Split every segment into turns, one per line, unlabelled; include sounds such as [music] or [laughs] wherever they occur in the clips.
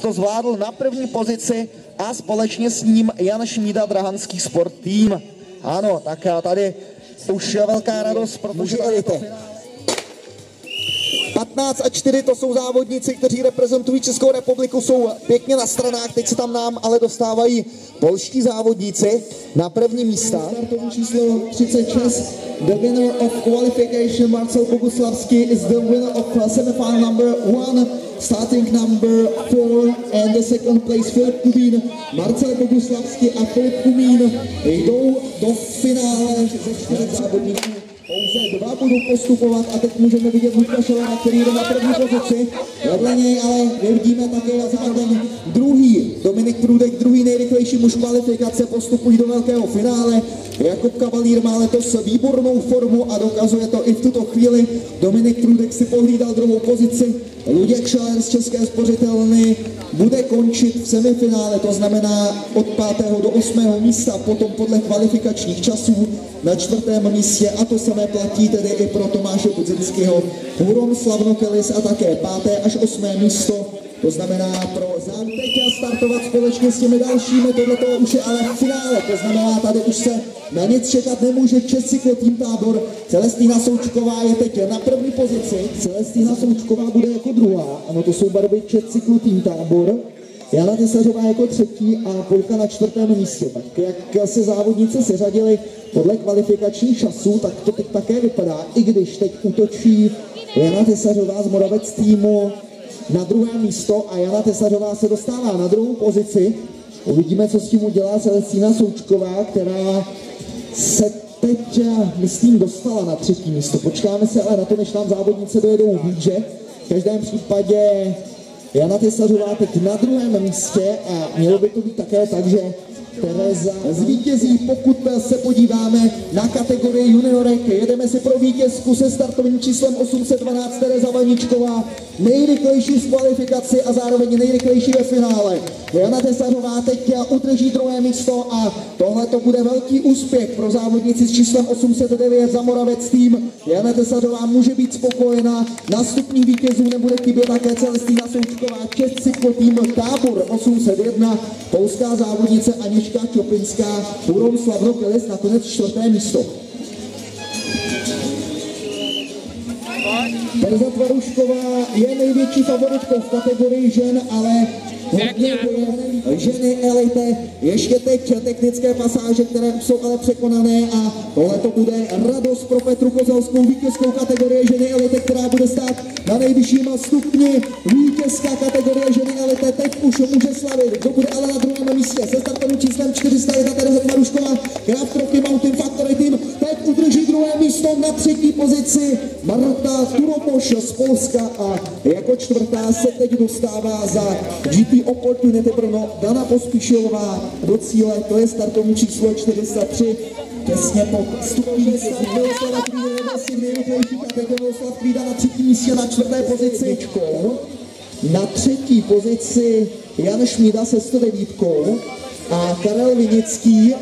to zvládl na první pozici a společně s ním Jan Šmída Drahanský Sport Team. Ano, tak tady už velká radost, protože tady to 15 a 4 to jsou závodníci, kteří reprezentují Českou republiku, jsou pěkně na stranách, teď se tam nám ale dostávají polští závodníci na první místa.
Startovní číslo 36, the winner of qualification Marcel Boguslavsky is the winner of semifinal number one, starting number four and the second place Filip Kubín. Marcel Boguslavsky a Filip Kubín jdou do finále ze čtyřech závodníků. Pouze dva budou postupovat a teď můžeme vidět Luka Šelera, který jde na první pozici. Vedle něj ale vidíme také ten druhý, Dominik Průdek, druhý nejrychlejší muž kvalifikace, postupují do velkého finále. Jakub Kavalír má letos výbornou formu a dokazuje to i v tuto chvíli. Dominik Průdek si pohlídal druhou pozici. Luděk Šaler z České spořitelny bude končit v semifinále, to znamená od 5. do 8. místa, potom podle kvalifikačních časů na čtvrtém místě a to samé platí tedy i pro Tomáše Budzinského, Huron Slavnokelis a také páté až osmé místo to znamená pro Zanteťa startovat společně s těmi dalšími, tohle to už je ale v finále, to znamená tady už se na nic čekat nemůže Čes tým tábor. Celestína Součková je teď na první pozici, Celestína Součková bude jako druhá, ano to jsou barvy Čes tým tábor. Jana Tesařová jako třetí a Polka na čtvrtém místě. Tak jak se závodníci seřadili podle kvalifikačních časů, tak to teď také vypadá, i když teď útočí Jana Tesařová z Moravec týmu na druhé místo a Jana Tesařová se dostává na druhou pozici. Uvidíme, co s tím udělá Celestína Součková, která se teď, myslím, dostala na třetí místo. Počkáme se ale na to, než nám závodnice dojedou výže. V každém případě Jana Tesařová teď na druhém místě a mělo by to být také tak, že Tereza zvítězí, pokud se podíváme na kategorii juniorek. Jedeme si pro vítězku se startovním číslem 812 Tereza Vaničková, nejrychlejší z kvalifikaci a zároveň nejrychlejší ve finále. Jana Tesařová teď udrží druhé místo a tohle to bude velký úspěch pro závodnici s číslem 809 za Moravec tým. Jana Tesařová může být spokojená, na stupní vítězů nebude chybět také Celestína Součková, Čes tým Tábor 801, polská závodnice Anička Čopinská, Huron Slavnokelis nakonec čtvrté místo. Terza Tvarušková je největší favoritkou v kategorii žen, ale ženy elite, ještě teď technické pasáže, které jsou ale překonané a tohle to bude radost pro Petru Kozelskou, vítězskou kategorie ženy elite, která bude stát na nejvyšším stupni. Vítězská kategorie ženy elite teď už může slavit. Kdo bude ale na druhém místě se startovým číslem 401 Tereza Tvarušková, Kraft Rocky Mountain Factory na třetí pozici. Marta Turomoš z Polska a jako čtvrtá se teď dostává za GP Opportunity Brno Dana Pospíšilová do cíle, to je startovní číslo 403, těsně Miloslav Kvída na třetí místě na čtvrté pozici. Na třetí pozici Jan Šmída se 109 a Karel Vinický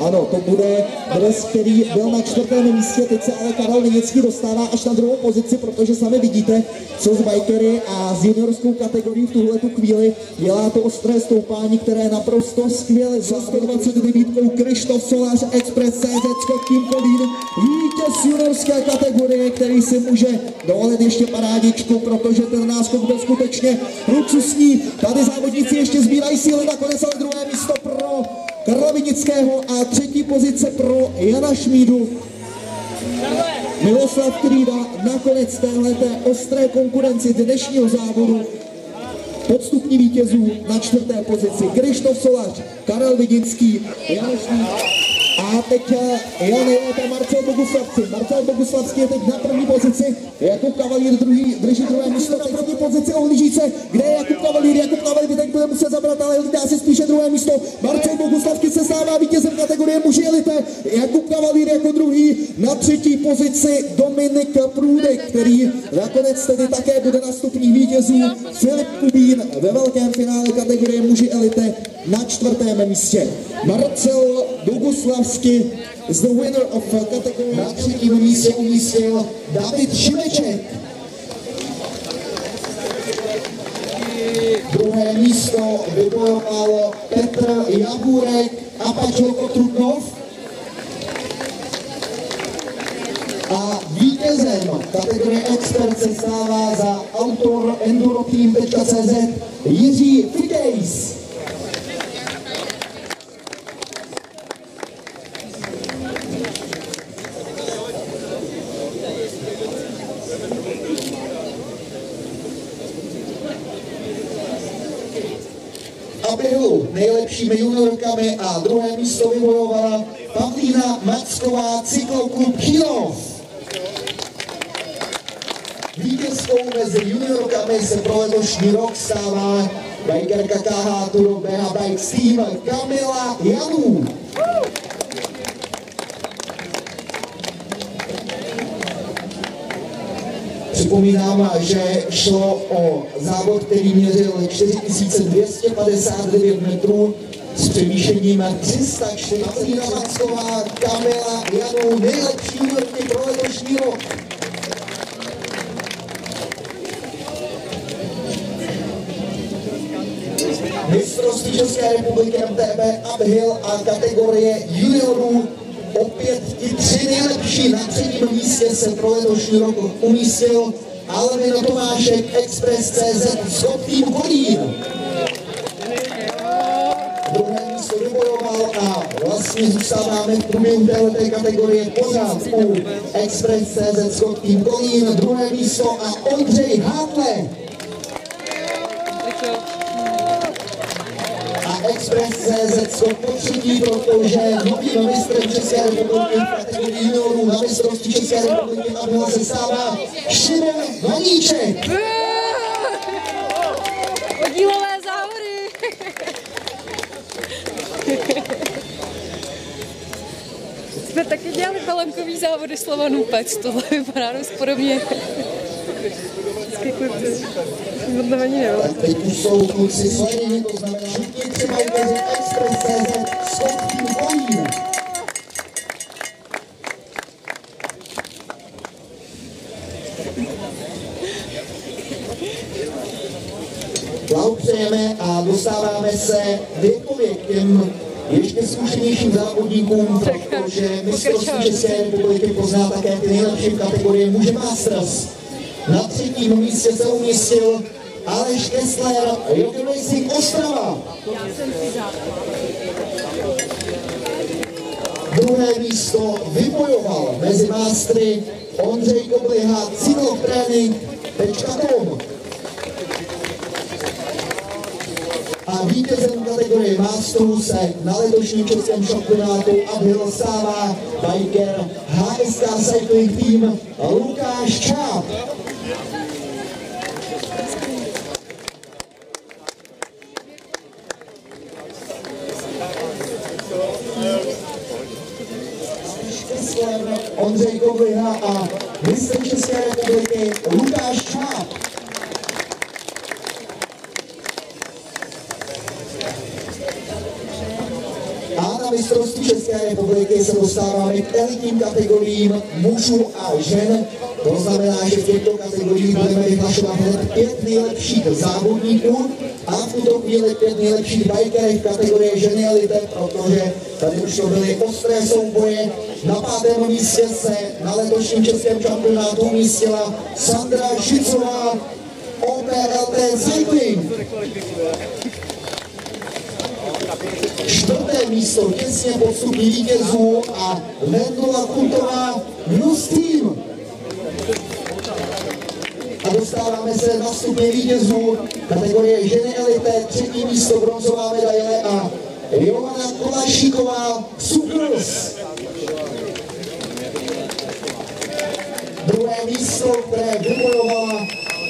ano, to bude dres, který byl na čtvrtém místě, teď se ale Karel Vinický dostává až na druhou pozici, protože sami vidíte, co s bikery a s juniorskou kategorií v tuhle tu chvíli dělá to ostré stoupání, které je naprosto skvěle za 129 Krištof Solář Express CZ Skotkin Kolín, vítěz juniorské kategorie, který si může dovolit ještě parádičku, protože ten náskok byl skutečně luxusní. Tady závodníci ještě sbírají síly, nakonec ale druhé místo pro Karla Vinického a třetí pozice pro Jana Šmídu. Miloslav Krída nakonec téhleté ostré konkurenci dnešního závodu podstupní vítězů na čtvrté pozici. Krištof Solař, Karel Vidinský, Jan Šmíd. A teď eh, Jan Jeleta, Marcel Boguslavci. Marcel Boguslavský je teď na první pozici. Jakub Kavalír druhý, drží druhé místo na první pozici ohlížíce. Kde je Jakub Kavalír? Jakub Kavalír teď bude muset zabrat, ale dá si spíše druhé místo. Marcel Boguslavský se stává vítězem kategorie muži elite. Jakub Kavalír jako druhý na třetí pozici Dominik Průdek, který nakonec tedy také bude na stupních vítězů. Filip Kubín ve velkém finále kategorie muži elite na čtvrtém místě. Marcel Boguslavský is the winner of category. Na třetím místě umístil David Šimeček. Druhé vybojoval Petr Jabůrek a Pačo Trutnov. A vítězem kategorie Expert se stává za autor enduroteam.cz Jiří Fidejs. a byl nejlepšími juniorkami a druhé místo vybojovala Pavlína Macková, cykloklub Chilov. Vítězkou mezi juniorkami se pro letošní rok stává bajkerka KH Tour BH Bikes Team Kamila Janů. Připomínám, že šlo o závod, který měřil 4259 metrů s převýšením 340 Macková, Kamila Janu, nejlepší juniorky pro letošní rok. Mistrovství České republiky MTB Uphill a kategorie juniorů opět i tři nejlepší. Na třetím místě se pro letošní rok umístil Alvin Tomášek Express CZ Scott Team Kolín. Druhé místo vybojoval a vlastně zůstáváme v průběhu této kategorie pořád u Express CZ Scott Team Kolín. Druhé místo a Ondřej Hátle. a Express CZ jsou potřební, protože novým mistrem České republiky v kategorii juniorů na mistrovství České republiky a byla se stává Šimon Vaníček.
Podílové závody. Jsme taky dělali balankový závody Slovanů Pec, tohle vypadá dost podobně. Vždycky kluci.
Tak teď už jsou to znamená, že třeba s. Blahopřejeme a dostáváme se věkově k těm ještě zkušenějším závodníkům, protože mistrovství České republiky pozná také ty nejlepší v kategorii muže Masters. Na třetím místě se umístil Aleš Kessler, Jockey Racing Ostrava. Druhé místo vybojoval mezi mástry Ondřej Kobliha, cyklotrénink.com. A vítězem kategorie Masterů se na letošním českém šampionátu Uphill stává biker HSK Cycling Team Lukáš Čáp. Ondřej Kobliha a mistr České republiky Lukáš Čáp. Republiky se dostáváme k elitním kategoriím mužů a žen. To znamená, že v těchto kategoriích budeme vyhlašovat hned pět nejlepších závodníků a v tuto chvíli pět nejlepších bikerech kategorie ženy elite, protože tady už to byly ostré souboje. Na pátém místě se na letošním českém šampionátu umístila Sandra Šicová, OPLT Cycling. Čtvrté místo těsně pod vítězů a Vendula Kultová News Team. A dostáváme se na stupně vítězů kategorie ženy elite, třetí místo bronzová medaile a Johana Kolašíková Supers. Druhé místo, které vybojovala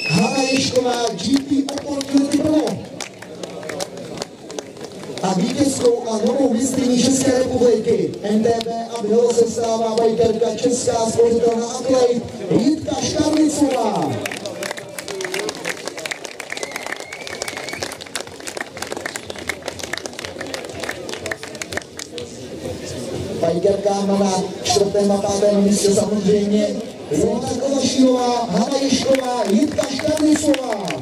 Hana Ješková GP Opportunity Pro a vítězkou a novou mistrní České republiky NTB a bylo se stává bajkerka Česká sportovna atlet Jitka Škarlicová. Bajkerka na čtvrtém a pátém místě samozřejmě Jona Kovašinová, Hana Ješková, Jitka Škarlicová.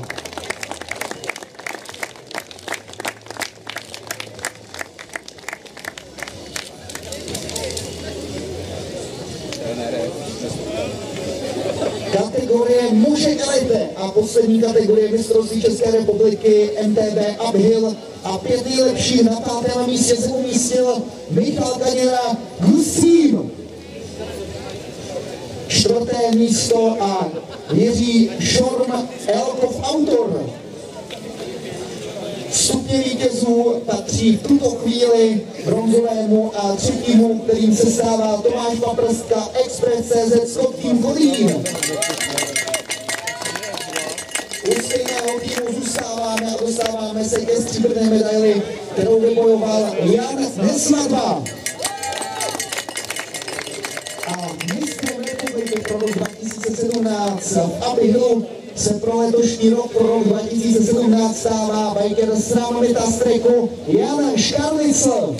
muže elite a poslední kategorie mistrovství České republiky MTB Uphill a pět nejlepších na pátém místě se umístil Michal Kaněra Gusím. Čtvrté místo a Jiří Šorm Elkov Autor. Stupně vítězů patří v tuto chvíli bronzovému a třetímu, kterým se stává Tomáš Paprstka, Express CZ Scott Team Kolín. U stejného týmu zůstáváme a dostáváme se ke stříbrné medaili, kterou vybojoval Jan Nesmadba. A mistrem republiky pro rok 2017 v Abihilu se pro letošní rok, pro rok 2017 stává biker z Rámovita Streku Jan Škarlicl.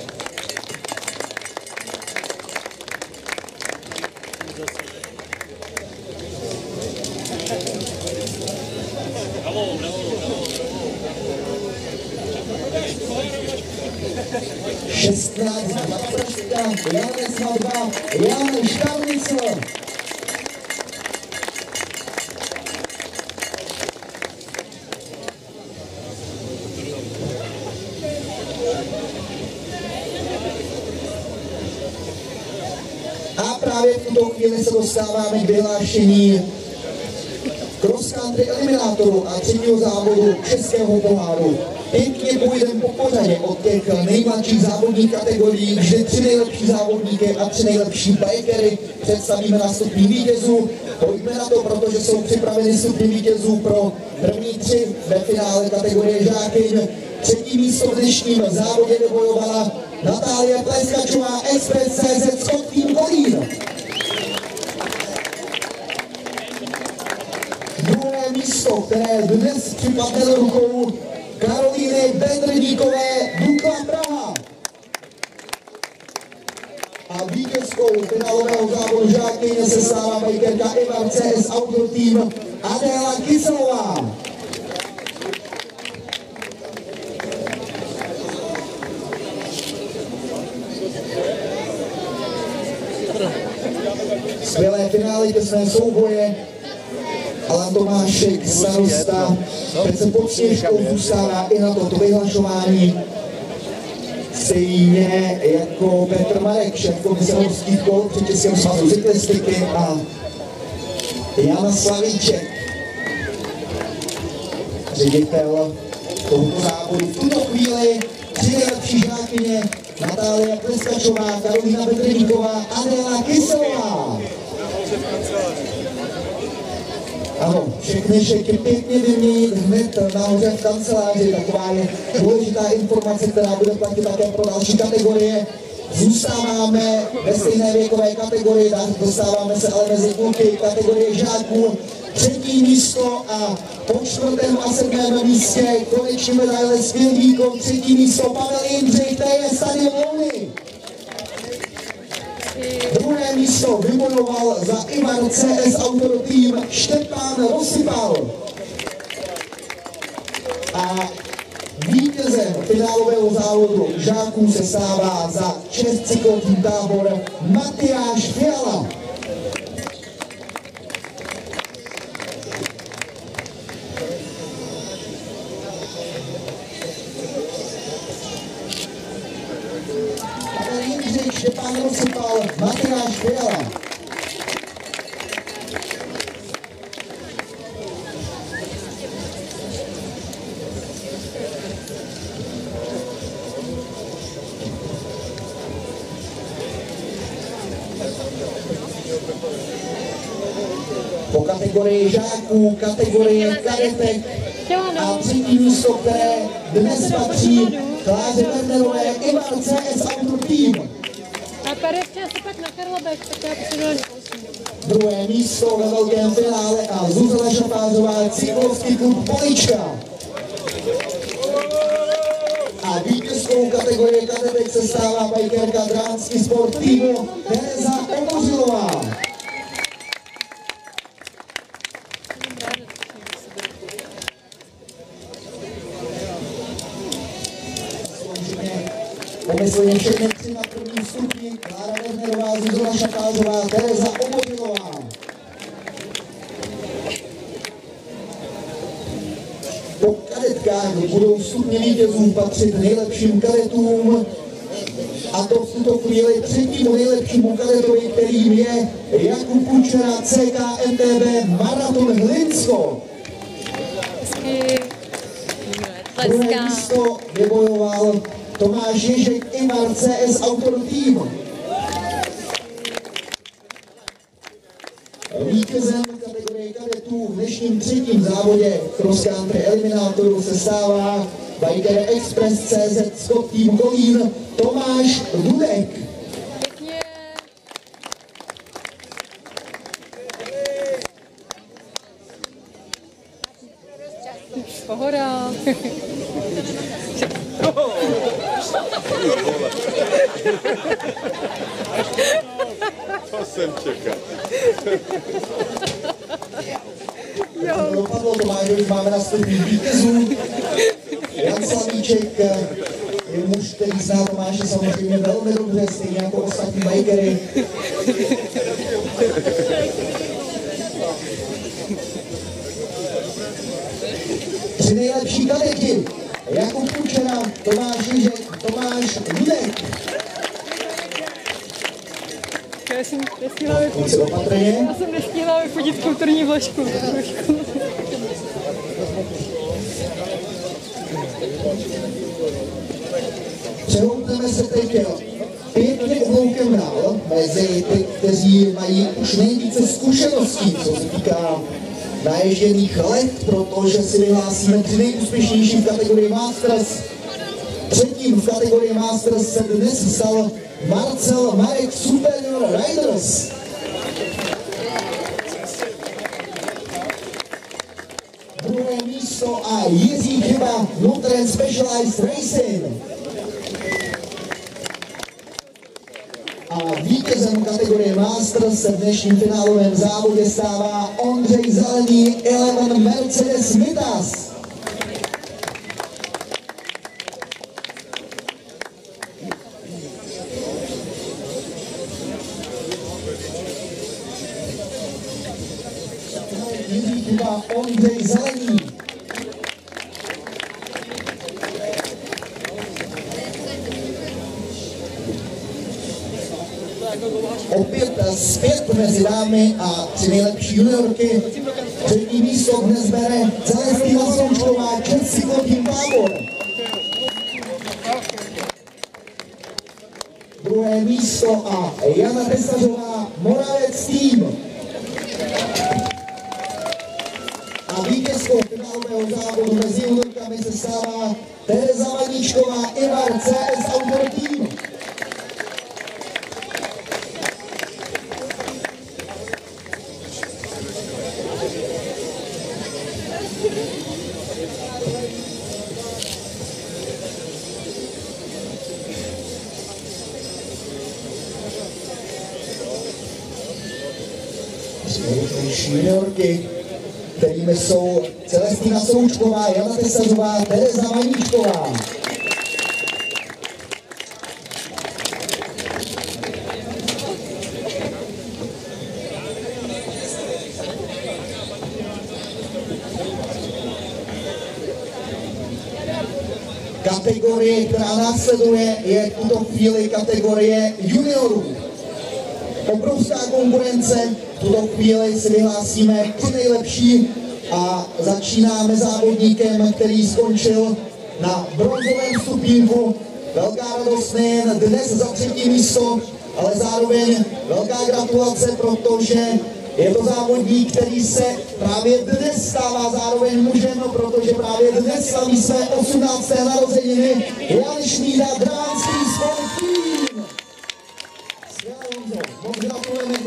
Šestnáct Paprška, Jan Smadba, Jan Škarlicl. A právě v tuto chvíli se vyhlášení cross country eliminátoru a třetího závodu Českého poháru. Pěkně půjdeme po pořadě od těch nejmladších závodních kategorií, vždy tři nejlepší závodníky a tři nejlepší bikery představíme na stupní vítězů. Pojďme na to, protože jsou připraveny stupně vítězů pro první tři ve finále kategorie žákyň. Třetí místo v dnešním závodě vybojovala Natálie Pleskačová, Express CZ Scott Team Kolín. Druhé místo, které dnes připadne do rukou Karolíny Bendrníkové, Dukla Praha. A vítězkou finálového závodu žákyně se stává bajkerka Ivar CS Outdoor Team Adéla Kyselová. Skvělé finále těsné souboje. Tomášek, starosta, se pod sněžkou zůstává i na toto vyhlašování. Stejně jako Petr Marek, šéf komise horských kol při Českém svazu cyklistiky a Jana Slavíček, ředitel tohoto závodu. V tuto chvíli tři nejlepší žákyně Natália Pleskačová, Karolina Bedreníková, Adela Kyselová. Ano, všechny šeky pěkně vyměnit hned nahoře v kanceláři. Taková je důležitá informace, která bude platit také pro další kategorie. Zůstáváme ve stejné věkové kategorii, dostáváme se ale mezi kluky kategorie žáků. Třetí místo a po čtvrtém a sedmém místě konečně medaile s výkon. Třetí místo Pavel Jindřich, je stadion Louny. Druhé místo vybojoval za Ivar CS Outdoor Team Štěpán Rosypal. A vítězem finálového závodu žáků se stává za Čes cyklotým tábor Matyáš Fiala. Kategorii žáků, kategorie kadetek a třetí místo, které dnes patří Kláře Wernerové Ivar CS Outdoor Team.
A chtěla se pak na Karlobek, tak já přijdu
Druhé místo ve velkém finále a Zuzana Šafázová, cyklovský klub Polička. A vítězkou kategorie kadetek se stává bajkerka Dránský sport týmu Tereza Omořilová. nebo ještě nechci na první stupni. Klára Nevnerová, Zuzana Šakázová, Tereza Obotilová. Po kadetkách budou stupně vítězů patřit nejlepším kadetům a to v tuto chvíli třetímu nejlepšímu kadetovi, kterým je Jakub Kučera, CKMTB, Maraton Hlinsko. Druhé místo vybojoval Tomáš Ježek Ivar CS Outdoor Team. Vítězem kategorie kadetů v dnešním třetím závodě cross country eliminátoru se stává biker Express CZ Scott Team Kolín Tomáš Dudek.
Pěkně. Pohoda.
To jsem
To dopadlo, Tomáš, už máme nastoupení vítězů. Jan Slavíček eh, je muž, který zná Tomáše samozřejmě velmi dobře, stejně jako ostatní bikery. Tři nejlepší kadeti. Jakub Kučera, Tomáš Ježek, Tomáš Dudek.
Já jsem nestihla vyfotit. Já jsem nestihla vyfotit kulturní vložku.
Přehoupneme se teď pěkně obloukem dál mezi ty, kteří mají už nejvíce zkušeností, co se týká naježděných let, protože si vyhlásíme tři nejúspěšnější v kategorii Masters. Třetím v kategorii Masters se dnes stal Marcel Marek Superior Riders. Místo a Jiří Chyba Nutren Specialized Racing. A vítězem kategorie Masters se v dnešním finálovém závodě stává Ondřej Zelený Eleven Mercedes Mitas. Ondřej Zelený. Mezi námi a tři nejlepší juniorky. Třetí místo dnes bere Celestina Součková, Čes Cyklotým Tábor. Druhé místo a Jana Tesařová, Moravec Tým. A vítězkou finálového závodu mezi juniorkami se stává Tereza Vaníčková, Ivar CS juniorky, kterými jsou Celestina Součková, Jana Tesazová, Tereza Vaníčková. Kategorie, která následuje, je v tuto chvíli kategorie juniorů obrovská konkurence. V tuto chvíli si vyhlásíme ty nejlepší a začínáme závodníkem, který skončil na bronzovém stupínku. Velká radost nejen dnes za třetí místo, ale zároveň velká gratulace, protože je to závodník, který se právě dnes stává zároveň mužem, protože právě dnes slaví své 18. narozeniny Jan Šmída Dránský Sport Team. Skvělé, Honzo. Moc gratulujeme k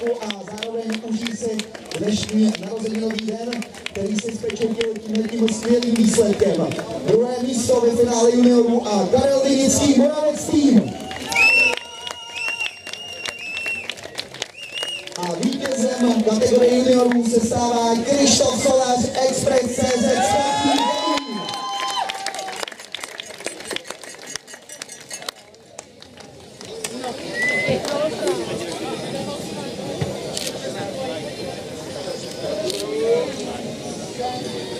výsledku a zároveň užij si dnešní narozeninový den, který si zpečetil tímhle tím skvělým výsledkem. Druhé místo ve finále juniorů a Karel Vinický Moravec tým. A vítězem kategorie juniorů se stává Krištof Solář Express CZ Sportní Kolín.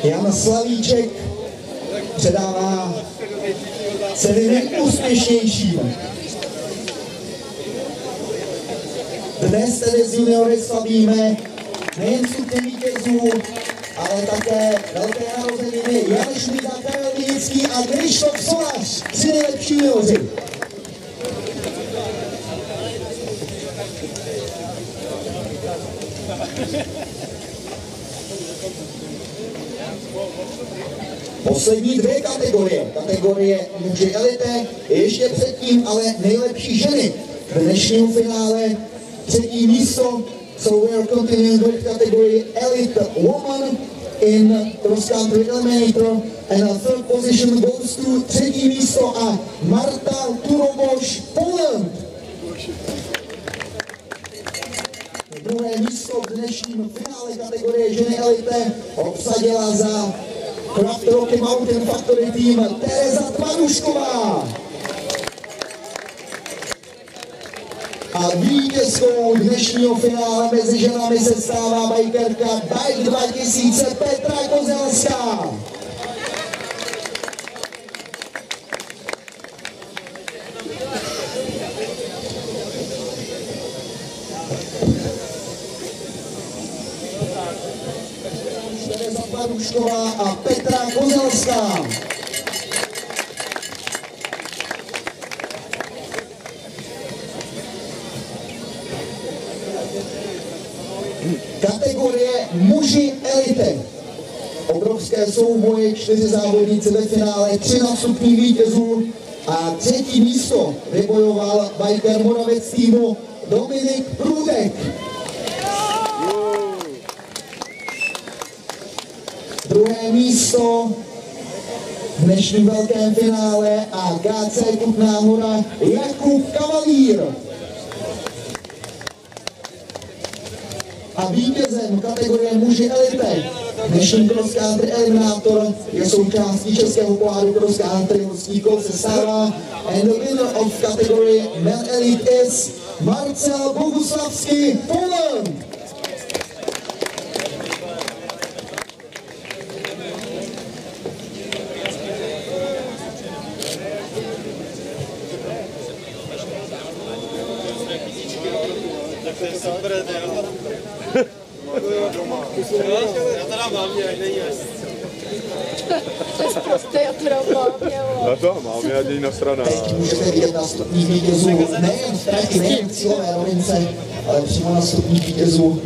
Jan Slavíček, předává ceny nejúspěšnějším. Dnes tedy z juniory slavíme nejen stupně vítězů, ale také velké narozeniny Jan Šmída, Karel Vinický a Krištof Solař, tři nejlepší junioři. Poslední dvě kategorie. Kategorie muži elite, ještě předtím ale nejlepší ženy. V dnešním finále třetí místo, so we are continuing with category Elite Woman in cross country eliminator and a third position goes to třetí místo a Marta Turoboš Poland. Druhé místo v dnešním finále kategorie ženy elite obsadila za Craft Rocky Mountain Factory Team Tereza Tvarušková. A vítězkou dnešního finále mezi ženami se stává bajkerka Bike 2000 Petra Kozelská. Čtyři závodníci ve finále, tři nastupní vítězů a třetí místo vybojoval biker Moravec týmu Dominik Průdek. Druhé místo v dnešním velkém finále a KC Kutná hora Jakub Kavalír. A vítězem kategorie muži elite dnešní cross country eliminátor je součástí českého poháru cross country horský kol se stává and the winner of category men elite is Marcel Boguslavský Poland.
Prostě já [laughs] to mám, jo.
Na to mám, já děj na strana.
Teď můžete vidět na stupních vítězů nejen v trati, nejen v cílové rovince, ale přímo na stupních vítězů.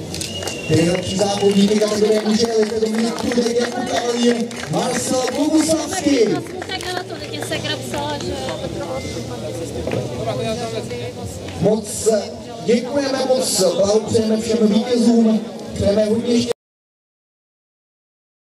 Ty nejlepší závodníky kategorie muže elite Dominik Prudek, Jakub Kavalír, Marcel Boguslavský.
Tak na to, teď se psala, že
Moc děkujeme, moc blahopřejeme všem vítězům, přejeme hodně štěstí.